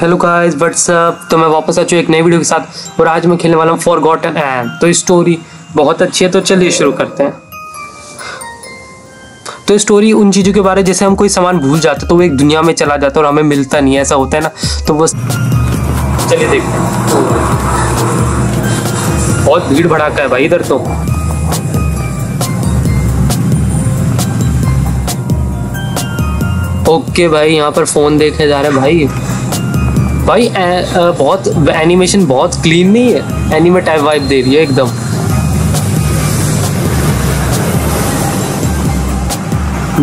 Hello guys what's up तो मैं वापस आ चुका एक नई वीडियो के साथ और आज मैं खेलने वाला हूँ फॉर गॉटन एंड तो स्टोरी बहुत अच्छी है तो चलिए शुरू करते हैं। तो स्टोरी उन चीज़ों के बारे जैसे हम कोई सामान भूल जाते तो वो एक दुनिया में चला जाता और हमें मिलता नहीं ऐसा होता है ना? तो बस चलिए देखते हैं। बहुत भीड़ भड़ाका है भाई, इधर तो। ओके भाई, यहाँ पर फ़ोन देखे जा रहे हैं भाई। भाई ए, बहुत एनिमेशन बहुत क्लीन नहीं है। एनिमे टाइप वाइब दे रही है एकदम।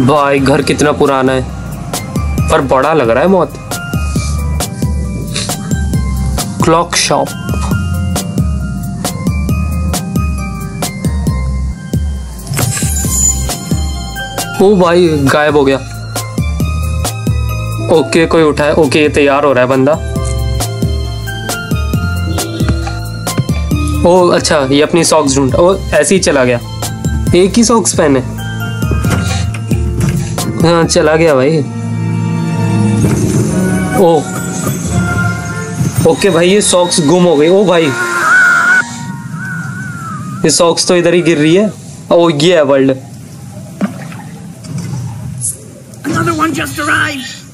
भाई घर कितना पुराना है। पर बड़ा लग रहा है बहुत। क्लॉक शॉप ओ भाई गायब हो गया। ओके कोई उठा है ओके तैयार हो रहा है बंदा। ओ अच्छा ये अपनी सॉक्स ढूंढ। ओ ऐसे ही चला गया। एक ही सॉक्स पहने। हाँ चला गया भाई। ओ। ओके भाई ये सॉक्स गुम हो गई। ओ भाई। ये सॉक्स तो इधर ही गिर रही है। ओ ये है वर्ल्ड.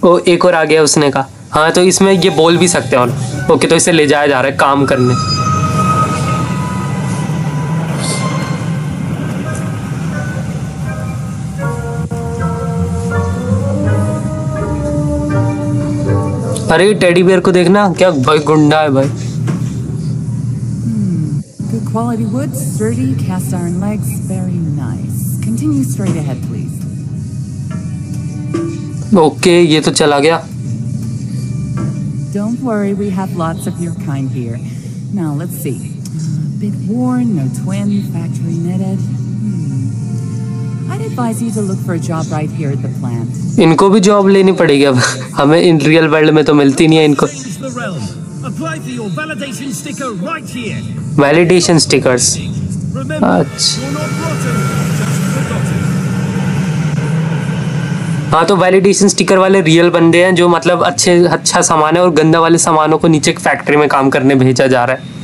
ओ एक और आ गया उसने कहा। हाँ तो इसमें ये बोल भी सकते हैं और। ओके तो इसे ले जाया जा रहा है काम करने। अरे टेडी बियर को देखना क्या भाई गुंडा है भाई Good quality wood, sturdy, cast iron legs, very nice. Continue straight ahead, please. Okay ये तो चला गया Don't worry, we have lots of your kind here. Now, let's see. A bit worn, no twin, factory knitted. इनको भी job लेनी पड़ेगी अब। हमें इन रियल वर्ल्ड में तो मिलती नहीं है इनको. वैलिडेशन स्टिकर्स अच्छा। हाँ तो वैलिडेशन स्टिकर वाले रियल बंदे हैं जो मतलब अच्छे अच्छा सामान है और गंदा वाले सामानों को नीचे फैक्ट्री में काम करने भेजा जा रहा है।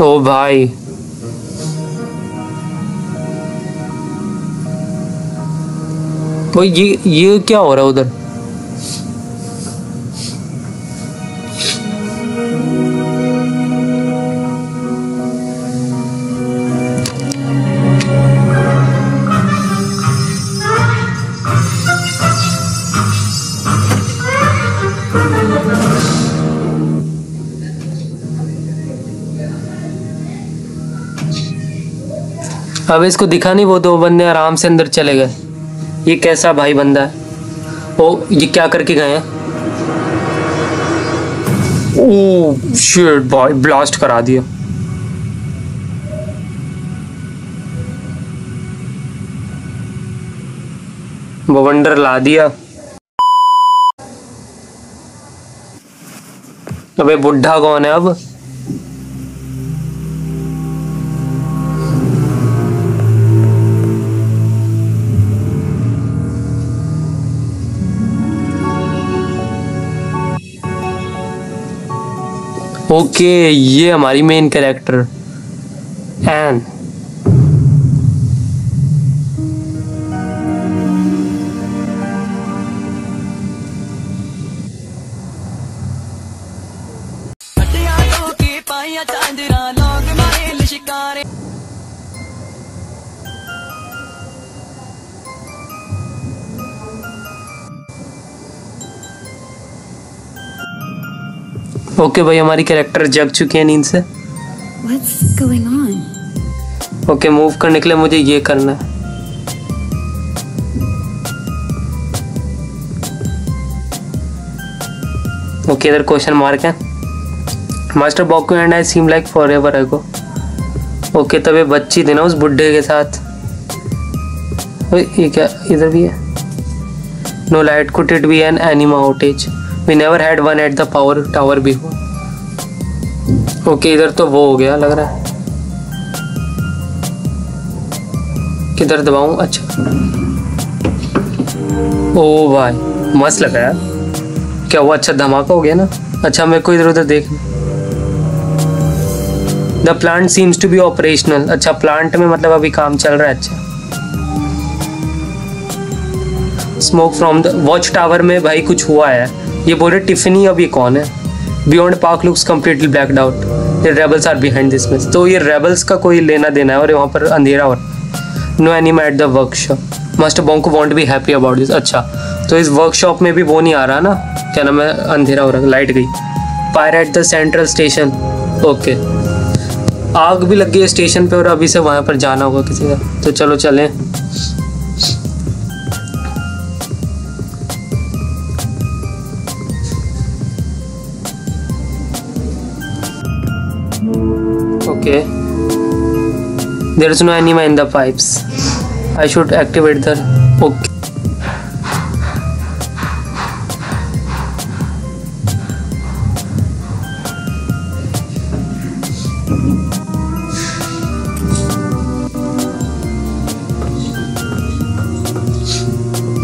ओ भाई। भाई ये ये क्या हो रहा है उधर? अब इसको दिखा नहीं, वो दो बंदे आराम से अंदर चले गए। ये कैसा भाई बंदा है? ओ, ये क्या करके गए हैं? ओ शिट भाई ब्लास्ट करा दिया। वो वंडर ला दिया। अबे बुढ़ा कौन है अब? ओके ये हमारी मेन कैरेक्टर एन ओके भाई हमारी कैरेक्टर जग चुकी है नींद से। ओके मूव करने के लिए मुझे ये करना है। ओके इधर क्वेश्चन मार्क है। Master Boku and I seem like forever ago okay तब ये बच्ची थी ना उस बुढ़े के साथ। ये क्या इधर भी है? No light it be an anima outage we never had one at the power tower भी ओके इधर तो वो हो गया, लग रहा है। किधर दबाऊं? अच्छा। ओ भाई, मस्त लगा यार। क्या हुआ? अच्छा धमाका हो गया ना? अच्छा मेरे को इधर उधर देख the plant seems to be operational अच्छा प्लांट में मतलब अभी काम चल रहा है अच्छा। Smoke from the watch tower में भाई कुछ हुआ है। ये बोल रहे, टिफनी अभी कौन है? Beyond park looks completely blacked out ये रेबल्स आर बिहाइंड दिस में तो ये रेबल्स का कोई लेना देना है और वहाँ पर अंधेरा और no anima at the workshop master Bong को won't be happy about this अच्छा तो इस वर्कशॉप में भी वो नहीं आ रहा ना? क्या नाम है? अंधेरा हो रहा लाइट गई। Fire at the central station okay आग भी लग गई है स्टेशन पे और अभी से वहाँ पर जाना होगा किसी का। तो चलो चलें। There is no anima in the pipes i should activate the okay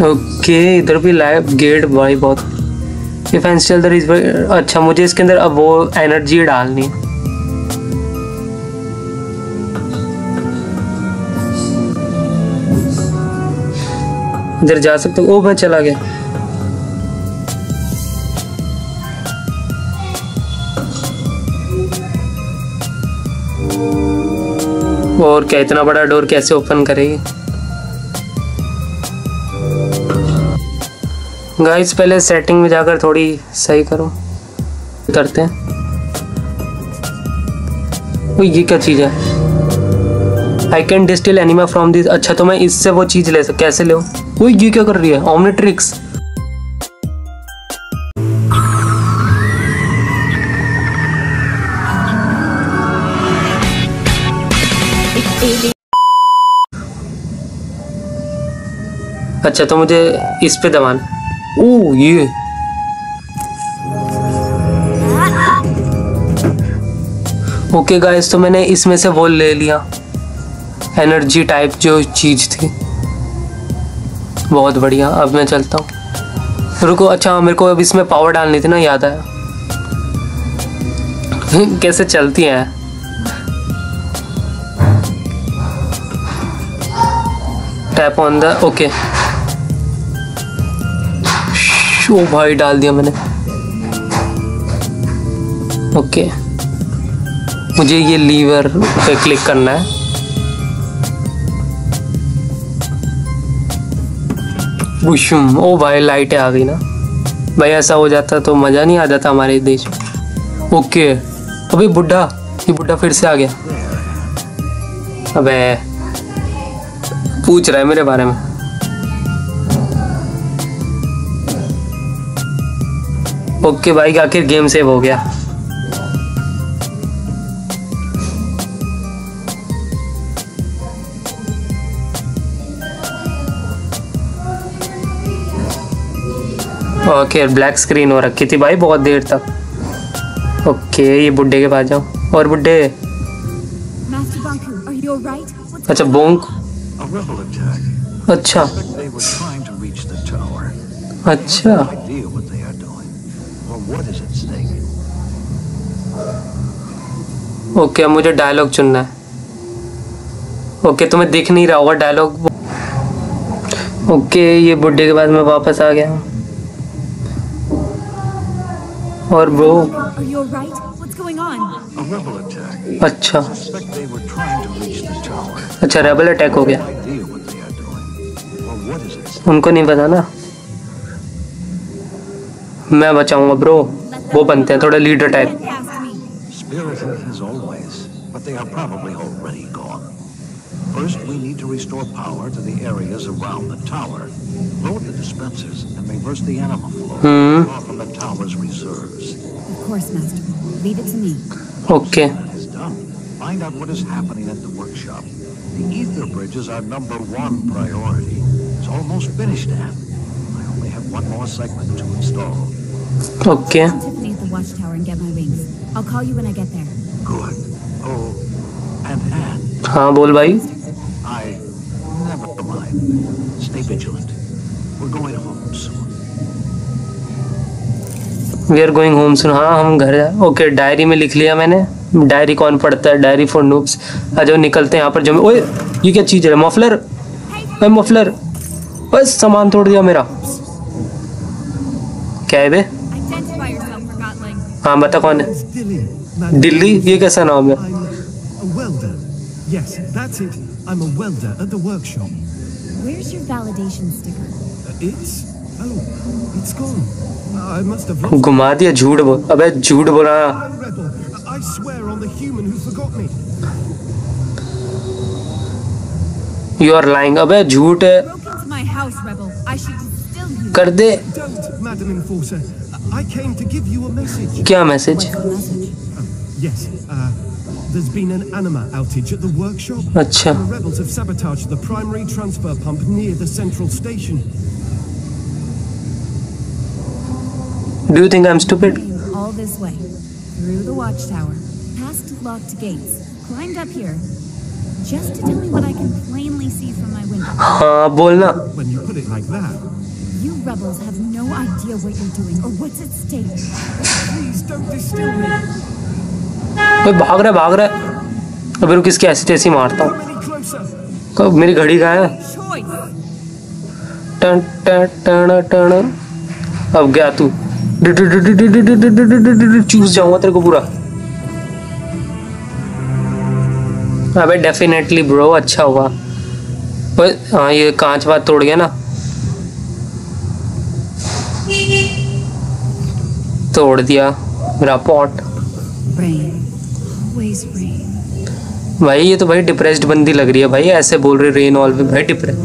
okay okay, इधर भी लाइव गेट भाई बहुत इफ़ इंस्टॉल द अच्छा मुझे इसके अंदर अब वो एनर्जी डालनी है इधर जा सकते हो। ओ, मैं चला गया। और क्या इतना बड़ा डोर कैसे ओपन करेगी? गाइस पहले सेटिंग में जाकर थोड़ी सही करो। करते हैं। ओ ये क्या चीज़ है? I can distill anima from this अच्छा तो मैं इससे वो चीज़ ले सक कैसे ले वो ये क्या कर रही है? ऑमनिट्रिक्स अच्छा तो मुझे इस पे दबाना। ओ ये। ओके गाइस तो मैंने इसमें से वो ले लिया। एनर्जी टाइप जो चीज़ थी। बहुत बढ़िया, अब मैं चलता हूँ। रुको अच्छा मेरे को अब इसमें पावर डालनी थी ना, याद आया। कैसे चलती हैं? टैप ऑन द ओके ओ भाई, डाल दिया मैंने। ओके मुझे ये लीवर पे क्लिक करना है। बुशुम ओ भाई, लाइटें आ गई ना। भाई, ऐसा हो जाता तो मज़ा नहीं आ जाता हमारे देश में। ओके अबे बुढ़ा ये बुढ़ा फिर से आ गया। अबे, पूछ रहा है मेरे बारे में। ओके भाई, आखिर गेम सेव हो गया। ओके ब्लैक स्क्रीन हो रखी थी भाई बहुत देर तक। ओके ये बुड्ढे के पास जाओ। और बुड्ढे। अच्छा बोंक अच्छा। अच्छा। ओके okay, मुझे डायलॉग चुनना है। ओके okay, तुम्हें दिख नहीं रहा होगा डायलॉग ओके ये बुड्ढे के बाद मैं वापस आ गया हूँ। और वो अच्छा। अच्छा रेबल अटैक हो गया। उनको नहीं पता ना। मैं बचाऊँगा ब्रो वो बनते हैं थोड़े leader type. First, we need to restore power to the areas around the tower. Load the dispensers and reverse the anima flow. Hmm. Draw from the tower's reserves. Of course, Master. Leave it to me. Okay That is done. Find out what is happening at the workshop. The ether bridges are number one priority. It's almost finished, Anne. I only have one more segment to install. Okay Call Tiffany at the watchtower and get my wings. I'll call you when I get there. Good. Oh, and Anne, हाँ बोल भाई I... Never mind. Stay vigilant. We're going home soon. We are going home soon हाँ हम घर जा okay diary में लिख लिया मैंने। डायरी कौन पढ़ता है? डायरी फॉर नूब्स आ जाओ निकलते हैं यहाँ पर जमे ओए ये क्या चीज़ है? मफलर ओए मफलर बस सामान तोड़ दिया मेरा। क्या है बे? Identify yourself, Forgotling. हाँ? बता कौन है दिल्ली? ये कैसा नाम है. Yes, that's it. I'm a welder at the workshop. Where's your validation sticker? Uh, It's oh, it's gone. I must have lost. घुमा दिया झूठ बोल अबे झूठ बोला. I swear on the human who forgot me. You are lying अबे झूठ है my house, Rebel. I should distill you. कर दे Don't, Madam Enforcer. I came to give you a message. क्या message? Yes, uh, there's been an anima outage at the workshop. अच्छा The rebels have sabotaged the primary transfer pump near the central station. Do you think I am stupid All this way. Through the watchtower. Past locked gates. Climbed up here. Just to tell me what I can plainly see from my window. हाँ बोलना When you put it like that, You rebels have no idea what you're doing or what's at stake. please don't distill me. भाई भाग रहा भाग रहा है अभी रुक इसकी ऐसी तैसी मारता हूँ तो मेरी घड़ी कहाँ है टन टन टन टन अब गया तू चूस जाऊँगा तेरे को पूरा अबे डेफिनेटली ब्रो अच्छा हुआ हाँ ये कांच बात तोड़ गया ना तोड़ दिया मेरा पॉट भाई, ये तो भाई डिप्रेस्ड बंदी लग रही है भाई, ऐसे बोल रहे रेन ऑल भाई डिप्रेस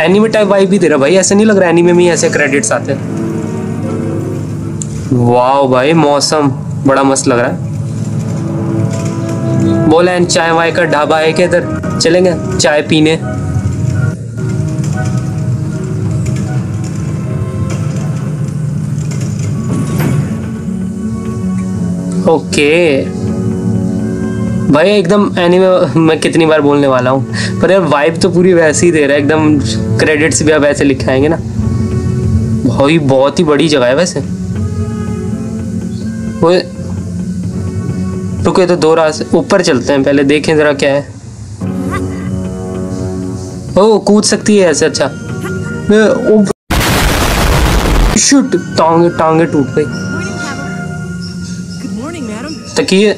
एनिमे टाइप वाइब भी दे रहा भाई, ऐसे नहीं लग रहा एनिमे में ऐसे क्रेडिट्स आते हैं? वाओ भाई, मौसम बड़ा मस्त लग रहा है। बोला चाय वाय का ढाबा है क्या इधर? चलेंगे, चाय पीने। ओके भाई, एकदम एनीमे मैं कितनी बार बोलने वाला हूँ, पर यार वाइब तो पूरी वैसी ही दे रहा है, एकदम क्रेडिट्स भी अब ऐसे लिखे आएँगे ना। भाई, बहुत ही बड़ी जगह है वैसे। वो रुके तो दो रास्ते ऊपर चलते हैं पहले, देखें जरा क्या है। ओ, कूद सकती है ऐसे अच्छा। शुट टांगे टांगे टूट गई। तकिए।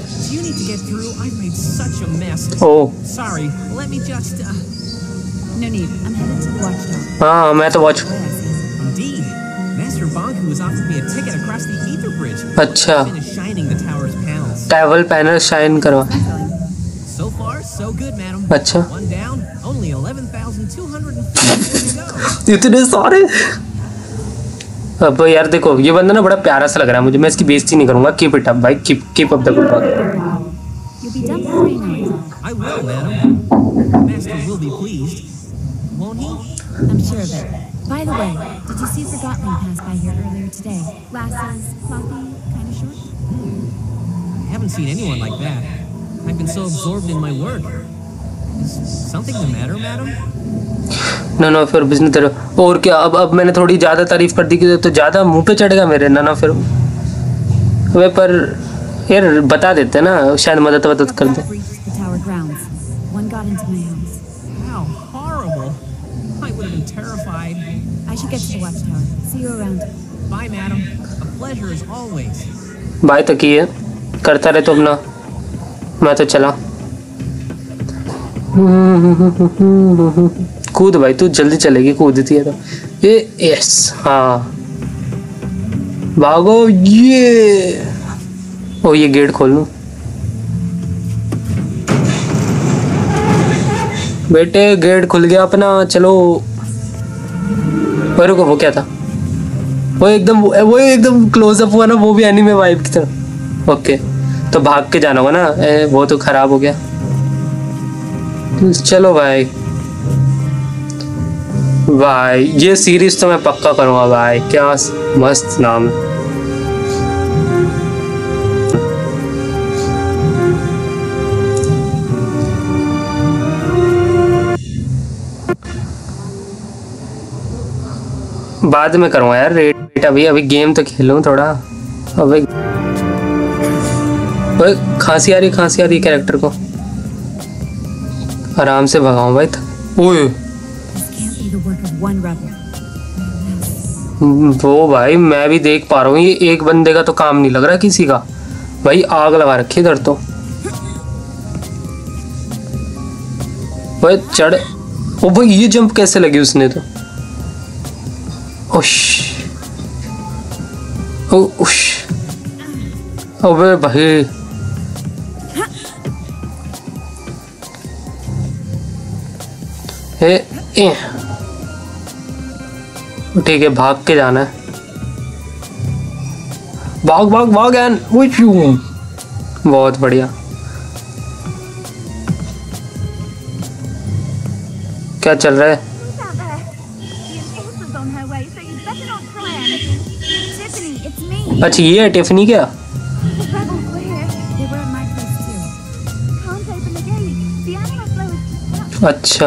ओ। हाँ, हाँ मैं तो वॉच अच्छा। टेबल पैनल शाइन करवा अच्छा। इतने सारे अब यार देखो ये बंदा ना बड़ा प्यारा सा लग रहा है मुझे। मैं इसकी बेइज्जती नहीं करूँगा। कीप इट अप भाई। Keep keep up the good work Something the matter, madam? ना ना फिर बिज़नेस तरफ़ और क्या? अब अब मैंने थोड़ी ज़्यादा तारीफ़ कर दी कि तो ज़्यादा मुँह पे चढ़ेगा मेरे। ना ना फिर वे पर यार बता देते ना शायद मदद तो वदद कर दे। बाय तो ही है करता रहे तो अपना। मैं तो चला। कूद भाई तू जल्दी चलेगी कूदती है तो। ये यस हाँ। भागो ये। ओ ये गेट खोल बेटे गेट खुल गया अपना चलो। और रुको वो क्या था? वो एकदम वो एकदम क्लोजअप हुआ ना वो भी एनीमे वाइब की तरह। ओके तो भाग के जाना होगा ना? ए, वो तो खराब हो गया। चलो भाई। भाई, ये सीरीज़ तो मैं पक्का करूँगा भाई। क्या मस्त नाम है। बाद में करूँगा यार। रेट अभी अभी गेम तो खेलूँ थोड़ा। अभी खांसी आ रही खांसी आ रही कैरेक्टर को। आराम से भगाऊं भाई ओए। one rebel. वो भाई मैं भी देख पा रहा हूँ ये एक बंदे का तो काम नहीं लग रहा किसी का। भाई आग लगा रखी इधर तो। भाई चढ़। ओ भाई ये जंप कैसे लगी उसने तो? उश। ओ उश। अबे भाई। ठीक है, भाग के जाना है। भाग भाग भाग एन यू बहुत बढ़िया। क्या चल रहा है? अच्छा ये है टिफनी क्या? अच्छा।